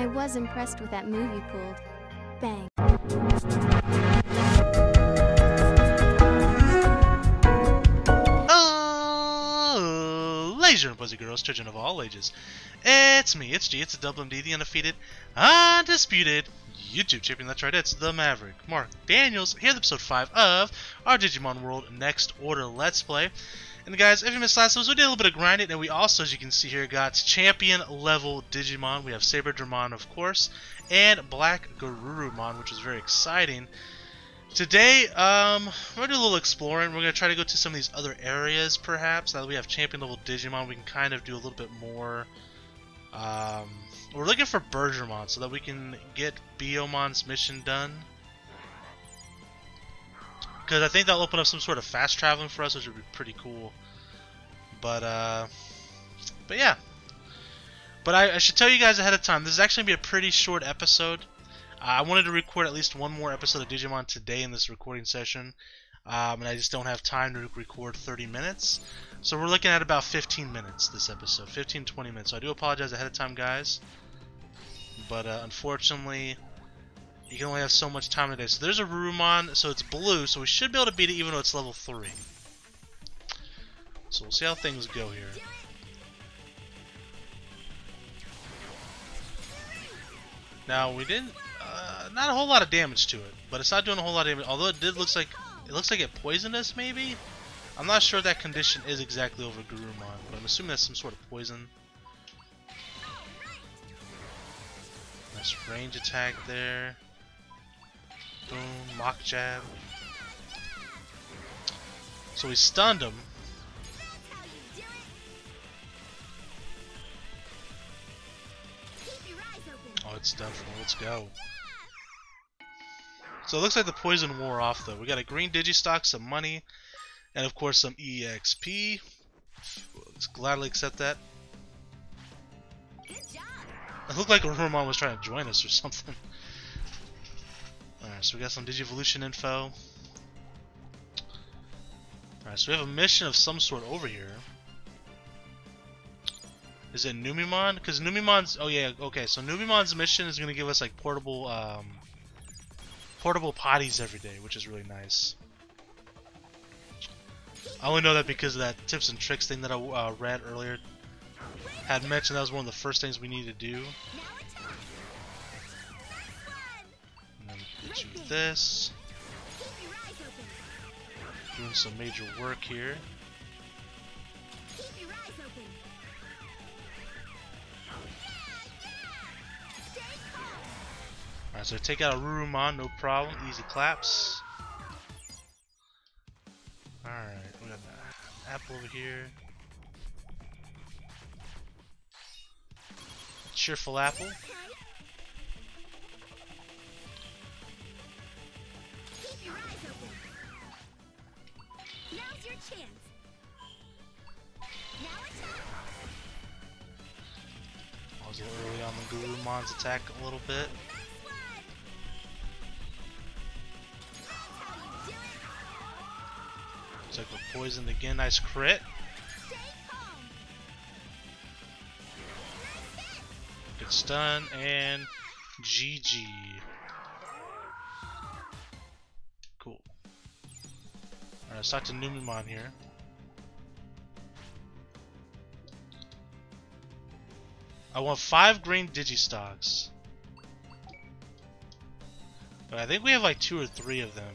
I was impressed with that move you pulled. Bang. Oh, ladies and and girls, children of all ages. It's me, it's G, it's the WMD, the undefeated, undisputed YouTube champion. That's right, it's the Maverick. Mark Daniels, Here's episode 5 of our Digimon World Next Order Let's Play. And guys, if you missed last episode, we did a little bit of grinding, and we also, as you can see here, got champion level Digimon. We have Saberdramon, of course, and Black Garurumon, which is very exciting. Today, um, we're gonna do a little exploring. We're gonna try to go to some of these other areas, perhaps. Now that we have champion level Digimon, we can kind of do a little bit more. Um, we're looking for Burgermon so that we can get Biyomon's mission done. Because I think that'll open up some sort of fast traveling for us, which would be pretty cool. But, uh, but yeah. But I, I should tell you guys ahead of time, this is actually going to be a pretty short episode. Uh, I wanted to record at least one more episode of Digimon today in this recording session, um, and I just don't have time to record 30 minutes. So we're looking at about 15 minutes this episode, 15 20 minutes. So I do apologize ahead of time, guys. But uh, unfortunately, you can only have so much time today. So there's a Rurumon, so it's blue, so we should be able to beat it even though it's level 3. So we'll see how things go here. Now we didn't uh, not a whole lot of damage to it, but it's not doing a whole lot of damage. Although it did looks like it looks like it poisoned us, maybe. I'm not sure that condition is exactly over Garurumon, but I'm assuming that's some sort of poison. Nice range attack there. Boom, mock jab. So we stunned him. Oh, it's done for. Let's go. So it looks like the poison wore off though. We got a green Digistock, some money, and of course some EXP. Let's gladly accept that. It looked like Rumon was trying to join us or something. Alright, so we got some Digivolution info. Alright, so we have a mission of some sort over here. Is it Numemon? Because Numemon's... Oh yeah, okay, so Numemon's mission is going to give us like portable... Um, portable potties every day, which is really nice. I only know that because of that tips and tricks thing that I uh, read earlier. Had mentioned that was one of the first things we need to do. You this. Doing some major work here. Alright, so take out a Rurumon, no problem. Easy claps. Alright, we got an apple over here. Cheerful apple. I was a little early on the Gurumon's attack a little bit. Looks like we're poisoned again. Nice crit. Good stun and GG. Alright, let's talk to Numemon here. I want five green Digistocks. But I think we have like two or three of them.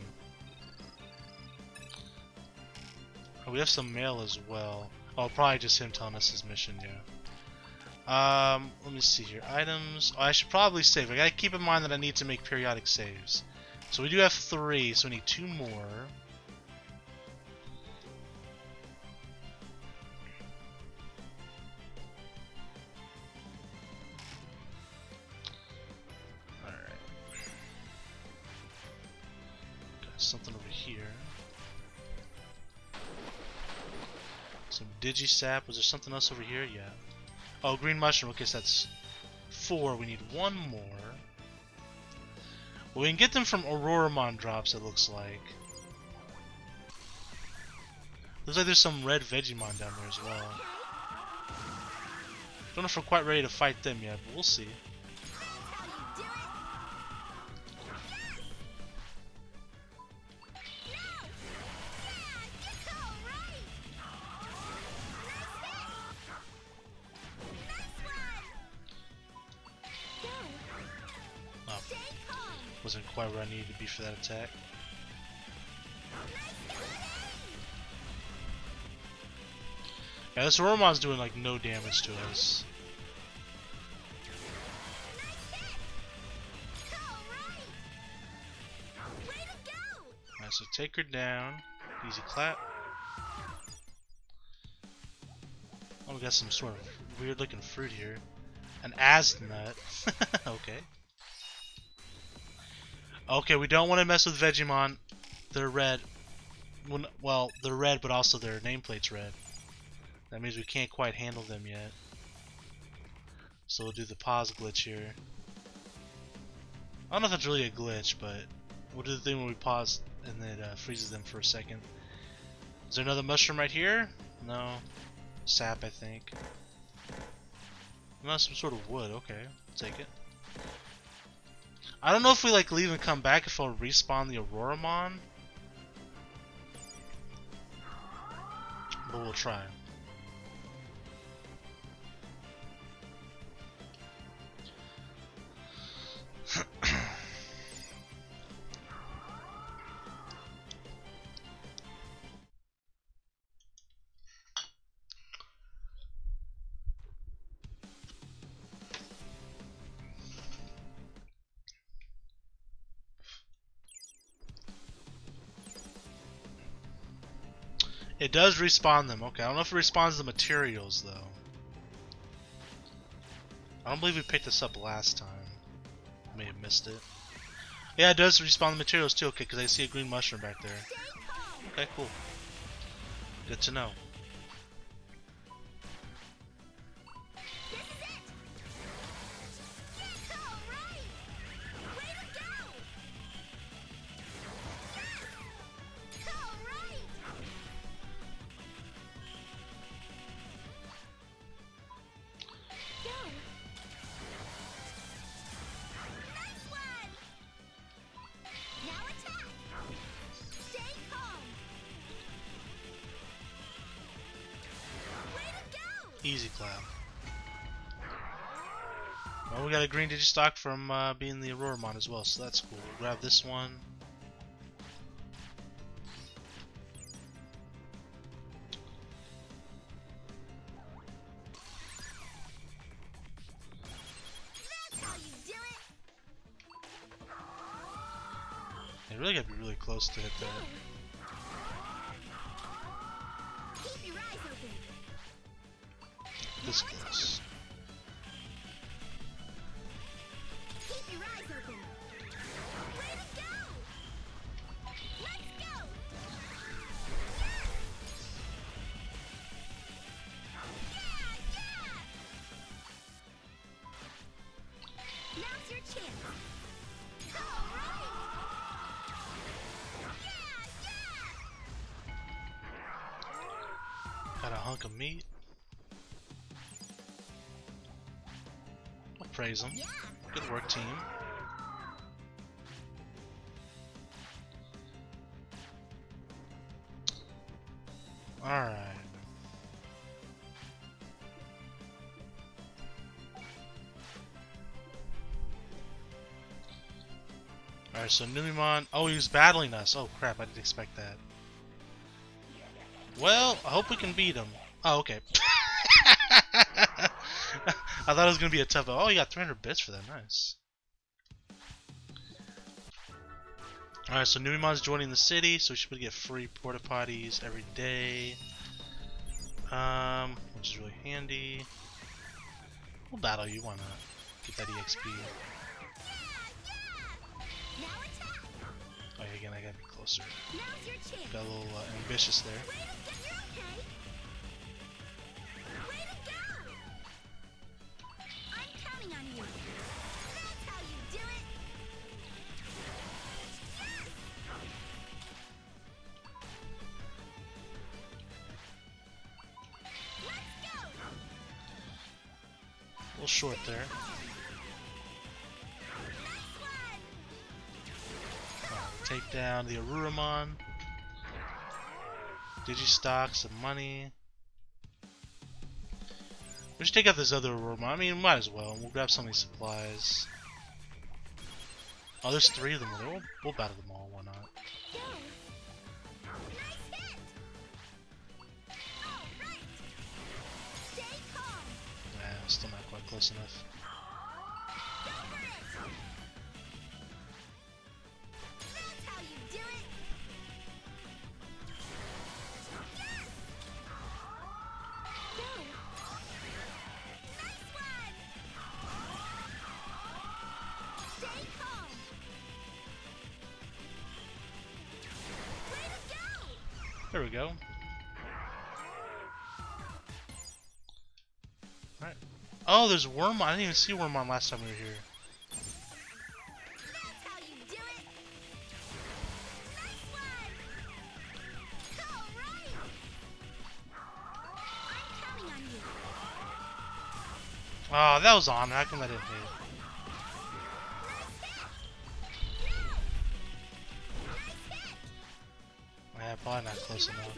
Oh, we have some mail as well. Oh, probably just him telling us his mission, yeah. Um, let me see here. Items. Oh, I should probably save. I gotta keep in mind that I need to make periodic saves. So we do have three, so we need two more. Something over here. Some Digisap. Was there something else over here? Yeah. Oh, green mushroom. Okay, so that's four. We need one more. Well, we can get them from Aruraumon drops, it looks like. Looks like there's some red Vegiemon down there as well. Don't know if we're quite ready to fight them yet, but we'll see. Wasn't quite where I needed to be for that attack. Yeah, this Aruraumon's doing like no damage to us. Alright, so take her down. Easy clap. Oh, we got some sort of weird looking fruit here. An Asnut. okay. Okay, we don't want to mess with Vegiemon. They're red. Well, they're red, but also their nameplate's red. That means we can't quite handle them yet. So we'll do the pause glitch here. I don't know if that's really a glitch, but we'll do the thing where we pause and then it uh, freezes them for a second. Is there another mushroom right here? No. Sap, I think. Not some sort of wood. Okay, take it. I don't know if we like leave and come back if I'll respawn the Aruraumon. But we'll try. It does respawn them. Okay, I don't know if it respawns the materials, though. I don't believe we picked this up last time. I May have missed it. Yeah, it does respawn the materials too, okay, because I see a green mushroom back there. Okay, cool. Good to know. Well, we got a green Digistock from uh, being the Aruraumon as well, so that's cool. We'll grab this one. You really gotta be really close to hit that. Hunk of meat. praise them. Good work, team. Alright. Alright, so Numemon... Oh, he was battling us. Oh, crap, I didn't expect that. Well, I hope we can beat him. Oh, okay. I thought it was gonna be a tough. Oh, you got 300 bits for that. Nice. Alright, so Numemon's joining the city, so we should be get free porta potties every day. Um, which is really handy. We'll battle you, why not? Get that EXP. I gotta be closer. Got a little uh, ambitious there. A little short there. Take down the Aruraumon. Digistock, some money. We should take out this other Aruraumon. I mean, might as well. We'll grab some of these supplies. Oh, there's three of them. We'll, we'll battle them all. Why not? Go. Nice hit. All right. Stay calm. Nah, still not quite close enough. Alright. Oh, there's Worm. I didn't even see Wormmon last time we were here. It. Right. On. Oh, that was on. How come that didn't hit? Yeah, probably not close enough.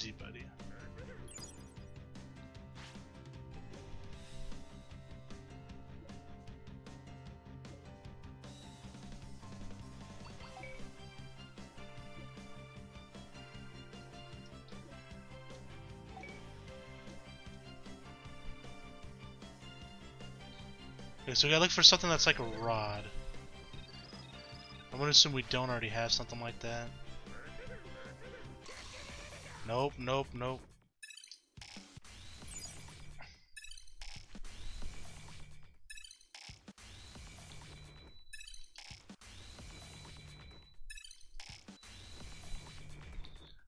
Easy, buddy. Okay, so we gotta look for something that's like a rod. I'm gonna assume we don't already have something like that. Nope, nope, nope.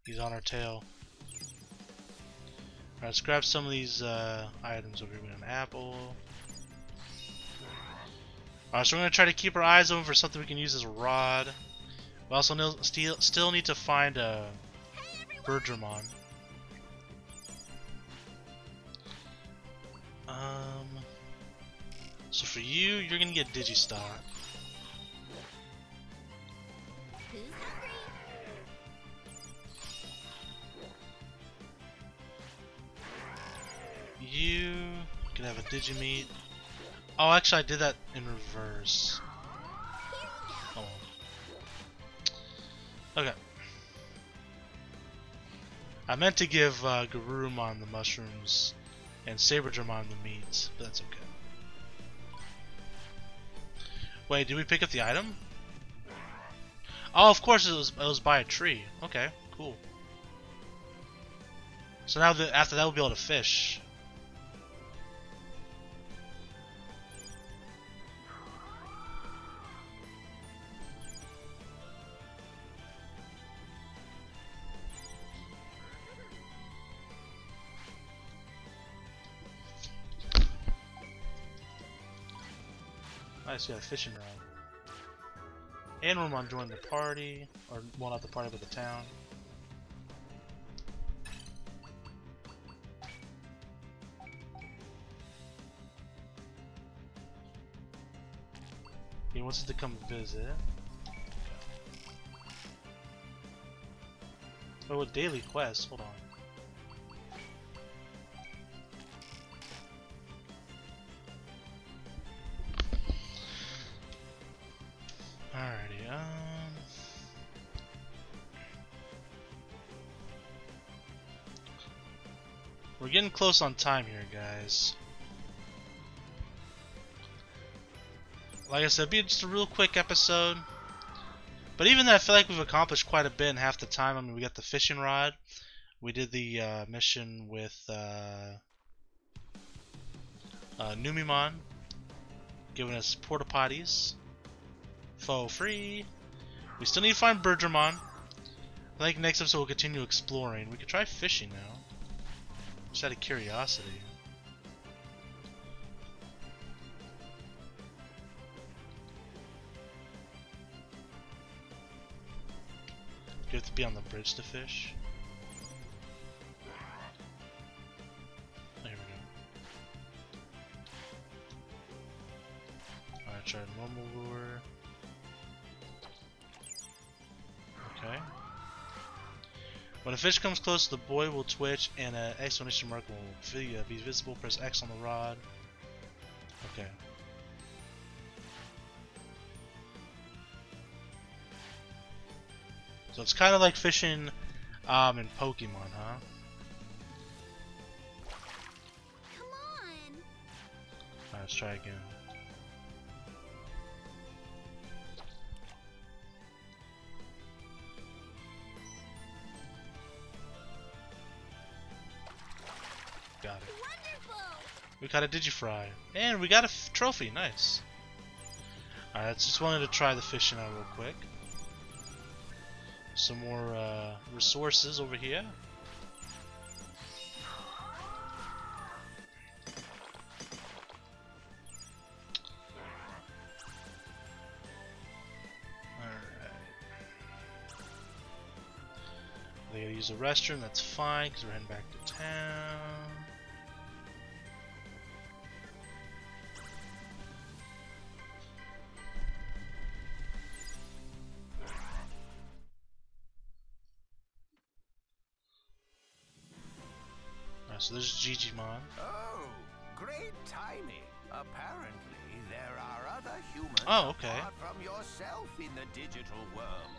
He's on our tail. Alright, let's grab some of these uh, items over here. We got an apple. Alright, so we're gonna try to keep our eyes open for something we can use as a rod. We also still, need to find a. Burgermon. Um. So for you, you're gonna get Digistock. You can have a Digimeat. Oh, actually, I did that in reverse. Oh. Okay. I meant to give uh, Garurumon the mushrooms and Saberdramon the meat, but that's okay. Wait, did we pick up the item? Oh, of course it was. It was by a tree. Okay, cool. So now that after that we'll be able to fish. Nice, we got a fishing rod. And Romon joined the party, or well, not the party, but the town. He wants us to come visit. Oh, a daily quest. Hold on. Close on time here, guys. Like I said, be just a real quick episode. But even though I feel like we've accomplished quite a bit in half the time, I mean, we got the fishing rod. We did the uh, mission with uh, uh, Numemon, giving us porta potties for free. We still need to find Burgermon. I think next episode we'll continue exploring. We could try fishing now. Just out of curiosity. You have to be on the bridge to fish? There we go. Alright, try normal lure. When a fish comes close, the buoy will twitch and an exclamation mark will be visible. Press X on the rod. Okay. So it's kind of like fishing um, in Pokemon, huh? Come on. Alright, let's try again. Got it. Wonderful. We got a Digifry. And we got a f- trophy. Nice. Alright, just wanted to try the fishing out real quick. Some more uh, resources over here. Alright. They gotta use the restroom, that's fine, because we're heading back to town. So there's Jijimon. Oh, great timing. Apparently, there are other humans Oh, okay. apart from yourself in the digital world.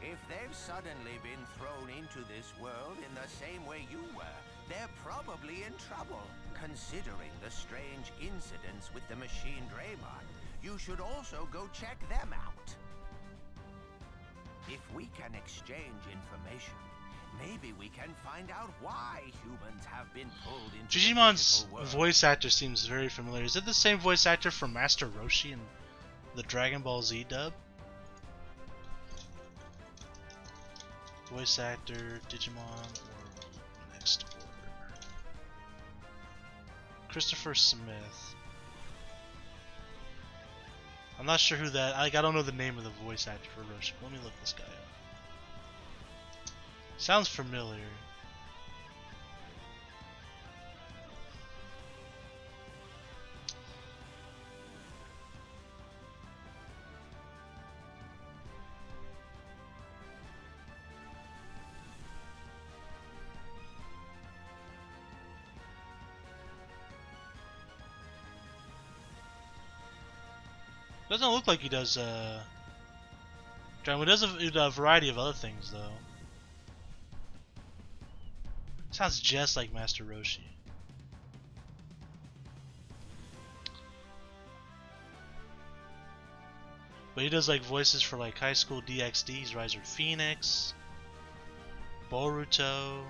If they've suddenly been thrown into this world in the same way you were, they're probably in trouble. Considering the strange incidents with the Machinedramon, you should also go check them out. If we can exchange information, maybe we can find out why humans have been pulled into the Digimon's voice actor seems very familiar. Is it the same voice actor for Master Roshi in the Dragon Ball Z dub? Voice actor, Digimon, or next order? Christopher Smith. I'm not sure who that. Like, I don't know the name of the voice actor for Roshi. Let me look this guy up. Sounds familiar. Doesn't look like he does. Uh, Dragon Ball does a, a variety of other things though. Sounds just like Master Roshi. But he does like voices for like High School DxD, he's Riser Phoenix, Boruto,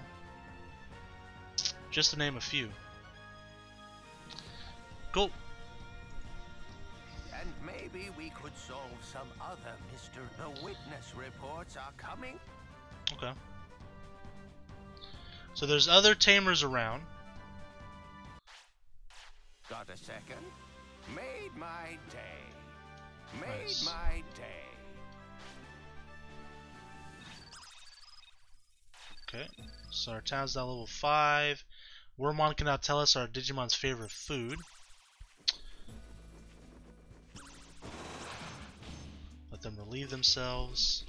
just to name a few. Cool. And maybe we could solve some other Mr. The Witness reports are coming. Okay. So there's other tamers around. Got a second? Made my day. Made Nice. my day. Okay. So our town's now level 5. Wormmon can now tell us our Digimon's favorite food. Let them relieve themselves.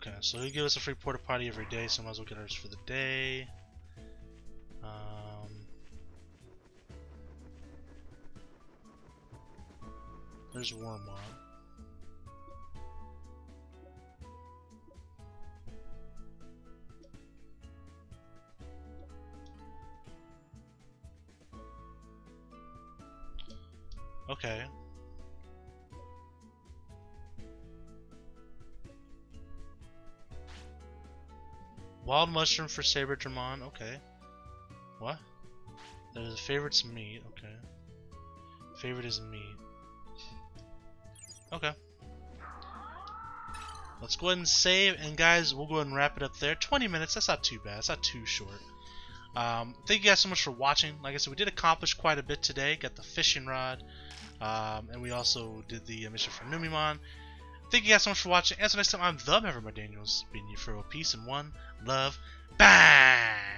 Okay, so he give us a free porta potty every day, so might as well get ours for the day. Um, there's Wormmon. Mushroom for Saberdramon, okay. What? There's a favorite's meat, okay. Favorite is meat. Okay. Let's go ahead and save, and guys, we'll go ahead and wrap it up there. 20 minutes, that's not too bad, it's not too short. Um, thank you guys so much for watching. Like I said, we did accomplish quite a bit today. Got the fishing rod, um, and we also did the uh, mission for Numemon. Thank you guys so much for watching. Until next time, I'm the Evermore Daniels, bidding you farewell, peace, and one love. Bye!